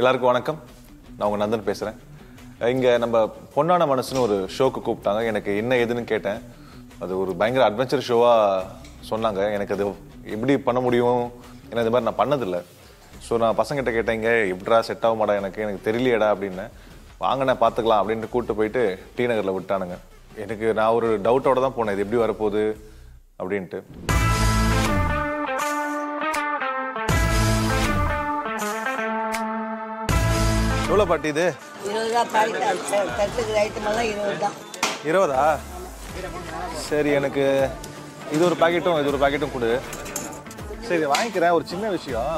எல்லாருக்கும் வணக்கம். நான் உங்கள் நந்தன் பேசுகிறேன் இங்கே நம்ம பொன்னான மனசுன்னு ஒரு ஷோக்கு கூப்பிட்டாங்க. எனக்கு என்ன ஏதுன்னு கேட்டேன். அது ஒரு பயங்கர அட்வென்ச்சர் ஷோவாக சொன்னாங்க. எனக்கு அது எப்படி பண்ண முடியும்? ஏன்னா இது மாதிரி நான் பண்ணதில்லை. ஸோ நான் பசங்கிட்ட கேட்டேங்க எப்படா செட் ஆக மாட்டா எனக்கு எனக்கு தெரியலையேடா அப்படின்னு. வாங்கினே பார்த்துக்கலாம் அப்படின்ட்டு கூப்பிட்டு போயிட்டு டி நகரில் விட்டானுங்க. எனக்கு நான் ஒரு டவுட்டோட தான் போனேன். இது எப்படி வரப்போகுது? அப்படின்ட்டு. எவ்வளோ பாட்டி இது? இருபது? சரி எனக்கு இது ஒரு பாக்கெட்டும் இது ஒரு பாக்கெட்டும் கொடு. சரி வாங்கிக்கிறேன். ஒரு சின்ன விஷயம்.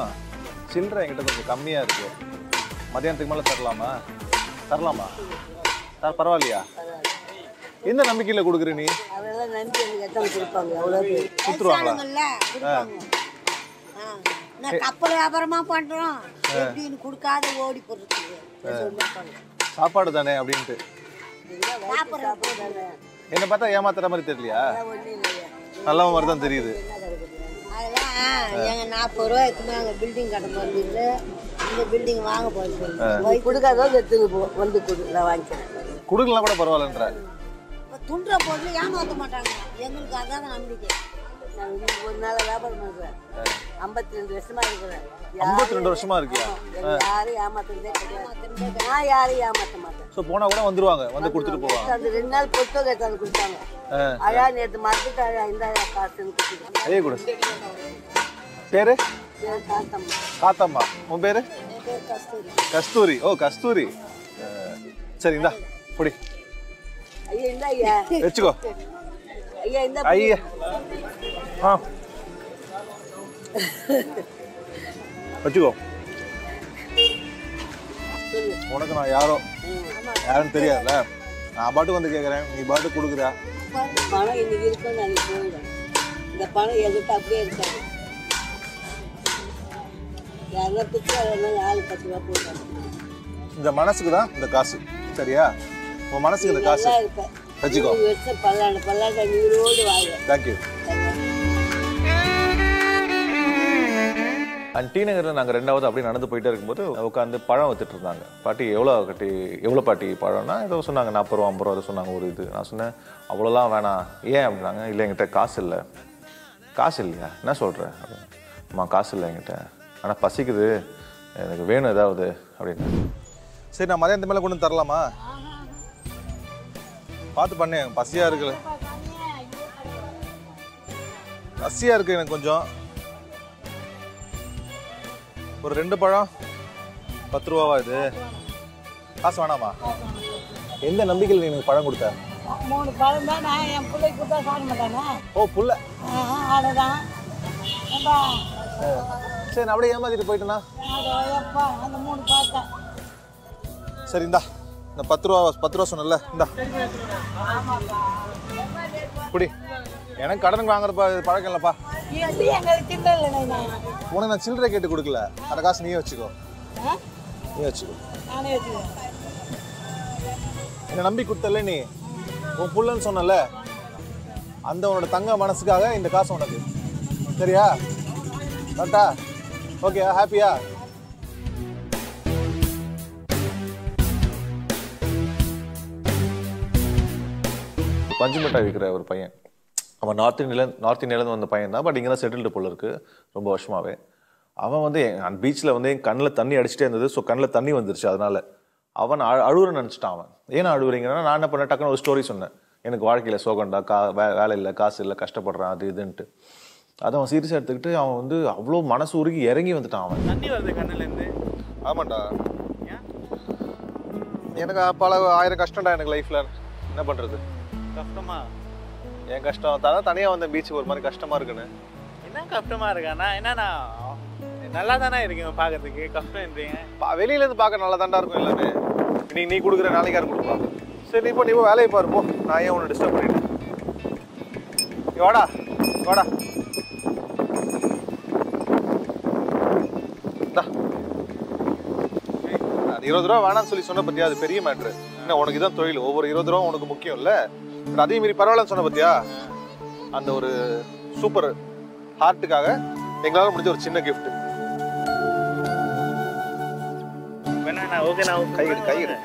சில்லறை என்கிட்ட கொஞ்சம் கம்மியாக இருக்கு. மதியானத்துக்கு மேலே தரலாமா? தரலாமா? தர பரவாயில்லையா? எந்த நம்பிக்கையில் கொடுக்குற நீ? கொடுத்துருவாங்களா? நான் கப்பல் வியாபாரமா பண்றோம்? எப்படின்னு கொடுக்காத ஓடி போடுறதுக்கு சாப்பாடு தானே அப்படின்ட்டு. சாப்பிட்றது என்னை பார்த்தா ஏமாத்துற மாதிரி தெரியலையா? ஒன்றும் இல்லையா. நல்லவன் மாதிரி தான் தெரியுது. அதெல்லாம் எங்க நாற்பது ரூபா அங்கே பில்டிங் கட்ட இந்த பில்டிங் வாங்க போய் கொடுக்காதோ எடுத்துன்னு போ வந்து கொடு நான் வாங்கிக்கிறேன். கொடுக்கலாம் கூட பரவாயில்லன்ற. துண்டுற பொருள் ஏமாற்ற மாட்டாங்க. எங்களுக்கு அதான் நம்பிக்கை. நான் ஒரு நாள் வியாபாரம் பண்ணுறேன். ஐம்பத்தி ரெண்டு வருஷமா இருக்கிறேன். ஐம்பத்தி ரெண்டு வருஷமா இருக்கியா? யாரும் ஏமாத்துறதே கிடையாது. நான் யாரையும் ஏமாற்ற மாட்டேன். ஸோ போனா கூட வந்துருவாங்க வந்து கொடுத்துட்டு போவாங்க. அந்த ரெண்டு நாள் பொட்டு எடுத்தாந்து கொடுத்தாங்க. அழா நேற்று மறந்துட்டு அழா இந்த காசுன்னு கொடுத்துருக்காங்க ஐயே கொடு. பேரு? காத்தம்மா. உன் பேரு? கஸ்தூரி. ஓ கஸ்தூரி. சரி இந்தா பொடி. ஐயா இந்த ஐயா. வச்சுக்கோ. ஐயா இந்த ஐயா. ஆ. வச்சுக்கோ. உனக்கு நான் யாரோ யாருன்னு தெரியாதுல்ல? நான் பாட்டுக்கு வந்து கேட்குறேன் நீ பாட்டுக்கு கொடுக்குற. பணம் இன்னைக்கு இருக்கும் நாளைக்கு போயிடும் இந்த பணம் அப்படியே இருக்காது. பிச்சை பத்து ரூபா இந்த மனசுக்கு தான் இந்த காசு. சரியா? உன் மனசுக்கு இந்த காசு. வச்சுக்கோ. வருஷம் பல்லாண்டு பல்லாண்டு நீரோடு வாழ்வேன் தேங்க்யூ அண்ட் டி நகரில் நாங்கள் ரெண்டாவது அப்படியே நடந்து போயிட்டே இருக்கும்போது உட்காந்து பழம் வித்துட்டு இருந்தாங்க. பாட்டி எவ்வளோ கட்டி எவ்வளோ பாட்டி பழம்னா? ஏதோ சொன்னாங்க நாற்பது ரூபா ஐம்பது ரூபா சொன்னாங்க ஒரு இது. நான் சொன்னேன் அவ்வளோலாம் வேணாம். ஏன்? அப்படின்னாங்க இல்லை என்கிட்ட காசு இல்லை. காசு இல்லையா? என்ன சொல்கிற அம்மா காசு இல்லை என்கிட்ட. ஆனால் பசிக்குது. எனக்கு வேணும் ஏதாவது அப்படின்னு சரி நான் மதியானத்து மேலே கொண்டு வந்து தரலாமா? பார்த்து பண்ணேன் பசியாக இருக்குல்ல பசியாக இருக்குது எனக்கு கொஞ்சம். ஒரு ரெண்டு பழம்? பத்து ரூபாவா இது? காசு வேணாமா? எந்த நம்பிக்கையில் நீ எனக்கு பழம் கொடுத்த? மூணு பழம் தான் நான் என் பிள்ளைக்கு கொடுத்தா சாப்பிட மாட்டானே? ஓ அதுதான் ஏப்பா, சரி நான் அப்படியே ஏமாத்திட்டு போயிட்டேனா? அது எப்பா அந்த மூணு பார்த்தேன் சரி இந்தா. இந்த பத்து ரூபா பத்து ரூபா சொன்னல இந்தா. குடி. எனக்கு கடனுக்கு வாங்குற ப- பழக்கம் இல்லைப்பா. உனக்கு நான் சில்லறை கேட்டு கொடுக்கல. அந்த காசு நீயே வச்சுக்கோ. நீ வச்சுக்கோ. என்னை நம்பி கொடுத்தல நீ? உன் புள்ளன்னு சொன்னல அந்த உன்னோட தங்க மனசுக்காக இந்த காசு உனக்கு. சரியா? கரெக்டா ஓகே ஹாப்பியா? பஞ்சு மிட்டாய் விற்கிற ஒரு பையன். அவன் நார்த் இந்தியில நார்த் இந்தியாவிலேருந்து வந்த பையன் தான் பட் இங்கே தான் செட்டில்டு போல இருக்கு ரொம்ப வருஷமாவே. அவன் வந்து அந்த பீச்சில் வந்து என் கண்ணில் தண்ணி அடிச்சிட்டே இருந்தது ஸோ கண்ணில் தண்ணி வந்துருச்சு அதனால. அவன் அழு அழுவுறன்னு நினச்சிட்டான் அவன். ஏன் அழுவுறீங்கன்னா நான் என்ன பண்ணேன் டக்குன்னு ஒரு ஸ்டோரி சொன்னேன். எனக்கு வாழ்க்கையில் சோகண்டா கா வே வேலை இல்லை காசு இல்லை கஷ்டப்படுறான் அது இதுன்ட்டு. அதை அவன் சீரியஸாக எடுத்துக்கிட்டு அவன் வந்து அவ்வளோ மனசு உருகி இறங்கி வந்துட்டான் அவன். தண்ணி வருது கண்ணுலேருந்து ஆமாண்டா. எனக்கு பல ஆயிரம் கஷ்டம்டா எனக்கு லைஃப்ல என்ன பண்றது? கஷ்டமா? என் கஷ்டம். தான் தனியாக வந்த பீச்சுக்கு ஒரு மாதிரி கஷ்டமா இருக்குன்னு. என்ன கஷ்டமா இருக்காண்ணா என்னண்ணா? நல்லா தானே இருக்கீங்க பார்க்கறதுக்கு? கஷ்டம்ன்றீங்க. பா- வெளியில இருந்து பார்க்க நல்லா தாண்டா இருக்கும் எல்லாமே. நீ நீ கொடுக்குற நாளைக்கு யார் கொடுப்பா. சரி நீ போ நீ வேலையை பாரு போ. நான் ஏன் உன்னை டிஸ்டர்ப் பண்ணிட்டேன்? வாடா வாடா. இருபது ரூபா வேணாம்னு சொல்லி சொன்ன பத்தியா? அது பெரிய மேட்ரு என்ன உனக்கு இதான் தொழில். ஒவ்வொரு இருபது ரூபா உனக்கு முக்கியம் இல்ல அதே மீறி பரவாயில்லன்னு சொன்ன பத்தியா? அந்த ஒரு சூப்பர் ஹார்ட்டுக்காக எங்களால முடிஞ்ச ஒரு சின்ன gift. வேணா ஓகேண்ணா கை எடு கை எடு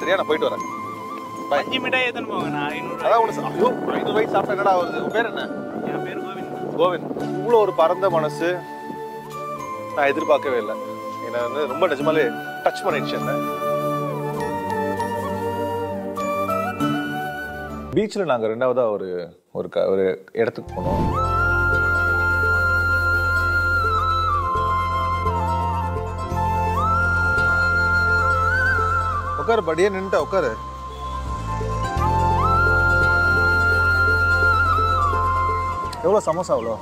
சரியா நான் போயிட்டு வரேன். பாய் அஞ்சு மிட்டாய் எத்தனை போங்கண்ணா ஐநூறு அதான் உனக்கு ஐயோ ஐநூறு சாப்பிட்டா என்னடா உன் பேர் என்ன? என் பேர் கோவிந்த். கோவிந்த். இவ்வளோ ஒரு பரந்த மனசு நான் எதிர்பார்க்கவே இல்லை. என்னை வந்து ரொம்ப நிஜமாலே டச் பண்ணிடுச்சு என்ன பீச்சில் நாங்கள் ரெண்டாவதாக ஒரு ஒரு க ஒரு இடத்துக்கு போனோம். உட்காரு படியே நின்றுட்ட உட்காரு. எவ்வளோ சமோசா எவ்வளோ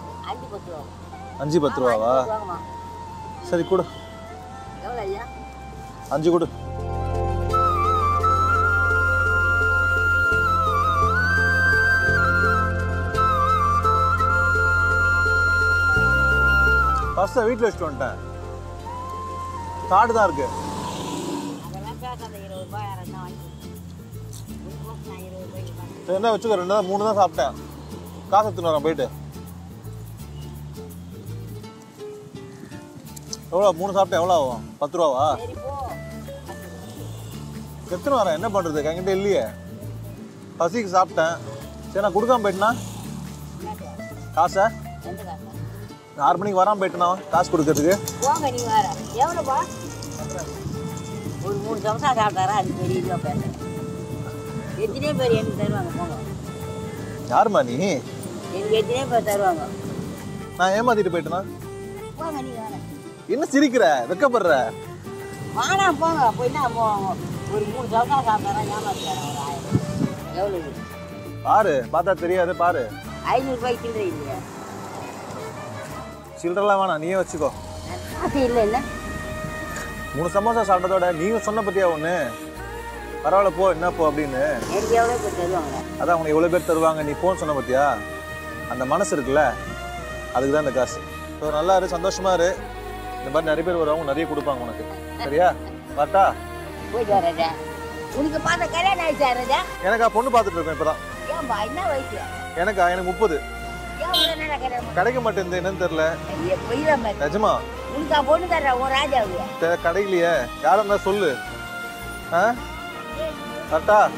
அஞ்சு பத்து ரூபாவா? சரி கொடு. அஞ்சு கொடு. ஃபர்ஸ்ட் வீட்டில் வச்சுட்டு வந்துட்டேன். கார்டு தான் இருக்கு. என்ன வச்சுக்கோ ரெண்டு தான் மூணு தான் சாப்பிட்டேன். காசு எடுத்துன்னு வரேன் போயிட்டு. எவ்வளோ மூணு சாப்பிட்டேன் எவ்வளோ ஆகும்? பத்து ரூபாவா? எத்தனை வரேன் என்ன பண்ணுறது என்கிட்ட இல்லையே. பசிக்கு சாப்பிட்டேன். சரி நான் கொடுக்காம போயிட்டேனா? காசு? ஆறு மணிக்கு வராமல் போயிட்டேனா? காசு கொடுக்கறதுக்கு? போங்க நீ வேற. எவ்வளோப்பா ஒரு மூணு சமசா சாப்பிட்டாரா? அது பெரிய இதுவாக பேசுறேன். எத்தனையோ பேர் எனக்கு தருவாங்க போங்க. யாரும்மா நீ? எனக்கு எத்தனையோ பேர் தருவாங்க. நான் ஏமாத்திட்டு போயிட்டேனா? போங்க நீ வேற. என்ன சிரிக்கிற? வெக்கப்படுற? வாடா போங்க. போய் தான் போவாங்க ஒரு மூணு சமசா சாப்பிட்டாரா? ஏமாத்தாரா ஒரு ஆயிரம். எவ்வளோ? பாரு பார்த்தா தெரியாது பாரு. ஐநூறுரூபாய்க்கு சில்லறை இல்லையா சில்லறலாம் வேணாம் நீயே வச்சுக்கோ. இல்லை இல்லை. மூணு சமோசா சாப்பிட்டதோட நீங்க சொன்ன பத்தியா ஒன்று பரவாயில்ல போ என்ன போ அப்படின்னு. அதான் உனக்கு எவ்வளோ பேர் தருவாங்க நீ போன்னு சொன்ன பத்தியா? அந்த மனசு இருக்குல்ல அதுக்கு தான் இந்த காசு. ஸோ நல்லா இரு சந்தோஷமா இரு. இந்த மாதிரி நிறைய பேர் வருவாங்க நிறைய கொடுப்பாங்க உனக்கு. சரியா? வரட்டா உனக்கு பார்த்த கல்யாணம் ஆயிடுச்சா ராஜா? எனக்கா பொண்ணு பார்த்துட்டு இருக்கேன் இப்பதான். எனக்கா? எனக்கு முப்பது. கிடைக்க மாட்டேங்குது என்னன்னு தெரியல. நிஜமா? உனக்கு பொண்ணு தர்றேன் உன் ராஜாவுக்கு தெ- கிடைக்கலையே யாரும் சொல்லு. ஆ? கரெக்டா?